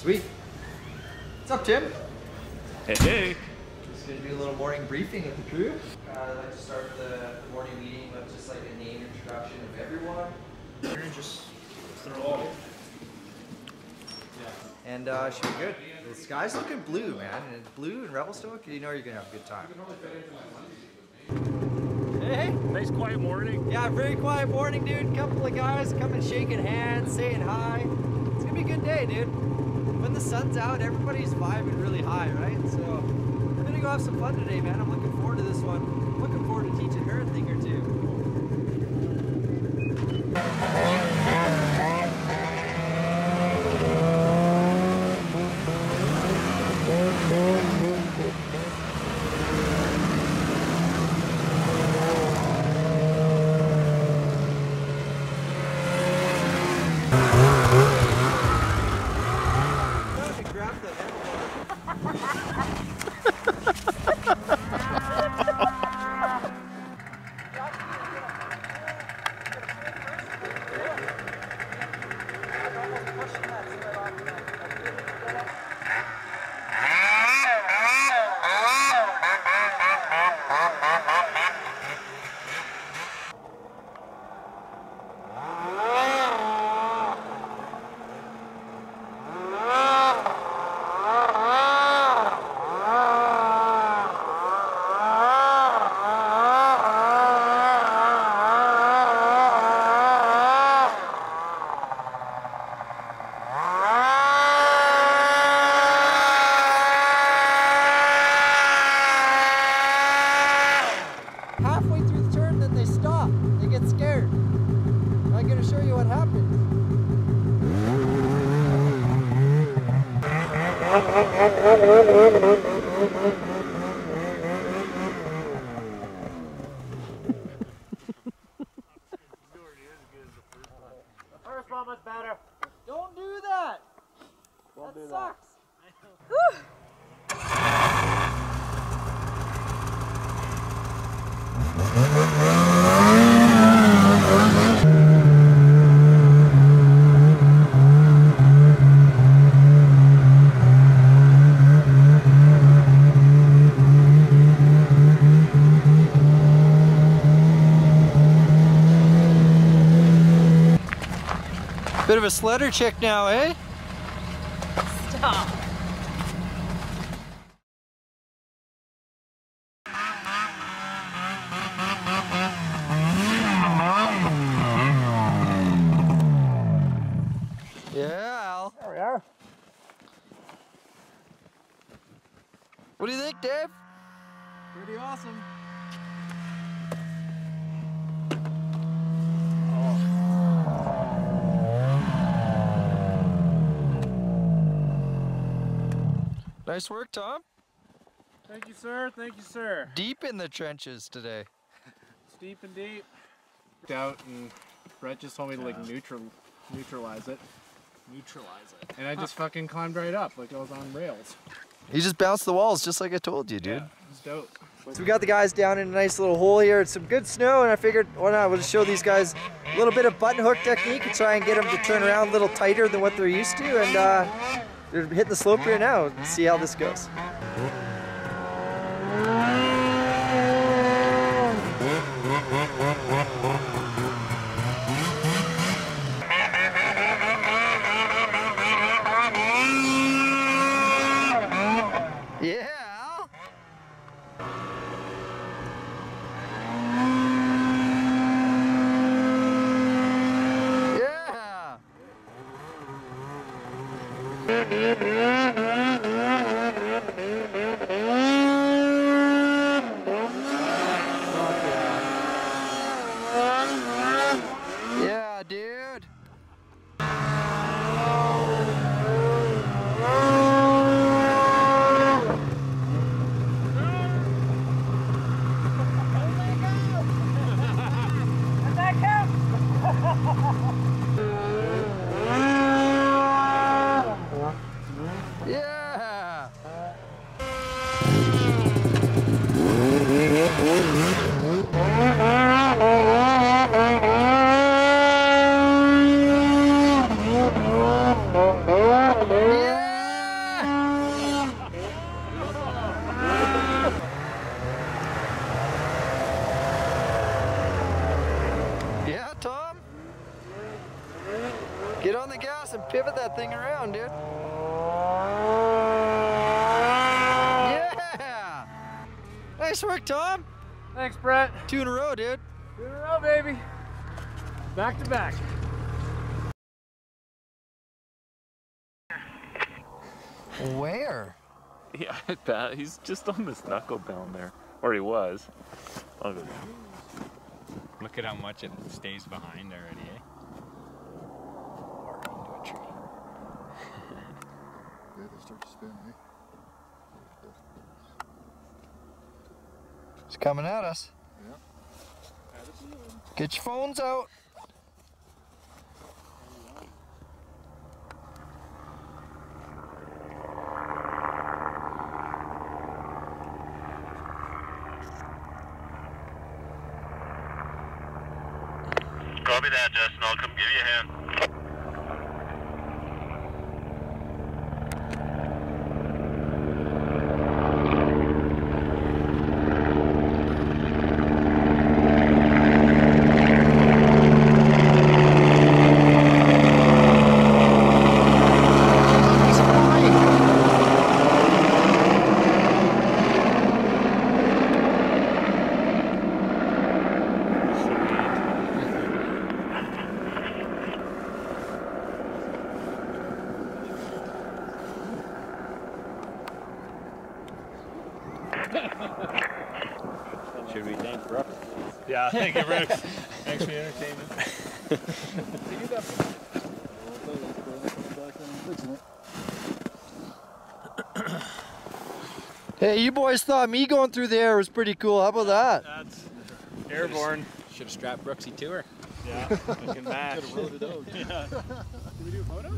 Sweet. What's up, Tim? Hey, hey. Just gonna do a little morning briefing with the crew. Uh, I'd like to start the morning meeting with just like a name introduction of everyone. Just throw And uh, should be good. The sky's looking blue, man. And it's blue in Revelstoke, you know you're gonna have a good time. Hey, Nice quiet morning. yeah, very quiet morning, dude. Couple of guys coming, shaking hands, saying hi. It's gonna be a good day, dude. When the sun's out, everybody's vibing really high, right? So we're gonna go have some fun today, man. I'm looking forward to this one. I'm looking forward to teaching her a thing or two. Grab the handlebar. Halfway through the turn, then they stop. They get scared. I'm gonna show you what happens. First one was better. Don't do that. that sucks. Bit of a sledder chick now, eh? Stop. Yeah, Al. There we are. What do you think, Dave? Pretty awesome. Oh. Nice work, Tom. Thank you, sir. Thank you, sir. Deep in the trenches today. It's deep and deep. Out and Brett just told me to like neutral, neutralize it, Neutralize it. and I just fucking climbed right up like I was on rails. You just bounced the walls just like I told you, dude. Yeah, it's dope. So we got the guys down in a nice little hole here. It's some good snow, and I figured, why not? We'll just show these guys a little bit of button hook technique and try and get them to turn around a little tighter than what they're used to. And uh, they're hitting the slope here now. And See how this goes. Yeah. Yeah. Get on the gas and pivot that thing around, dude. Yeah! Nice work, Tom. Thanks, Brett. Two in a row, dude. Two in a row, baby. Back to back. Where? Yeah, I bet. He's just on this knuckle down there. Or he was. I'll go down. Look at how much it stays behind already, eh? Or into a tree. Yeah, they spin, eh? It's coming at us. Yeah. Get your phones out. Copy that, Justin. I'll come give you a hand. Should we thank Brooks? Yeah, thank you, Brooks. Thanks for the entertainment. Hey, you boys thought me going through the air was pretty cool. How about that? That's airborne. Should have strapped Brooksy to her. Yeah, looking back. Wrote it out. Yeah. Can we do a photo?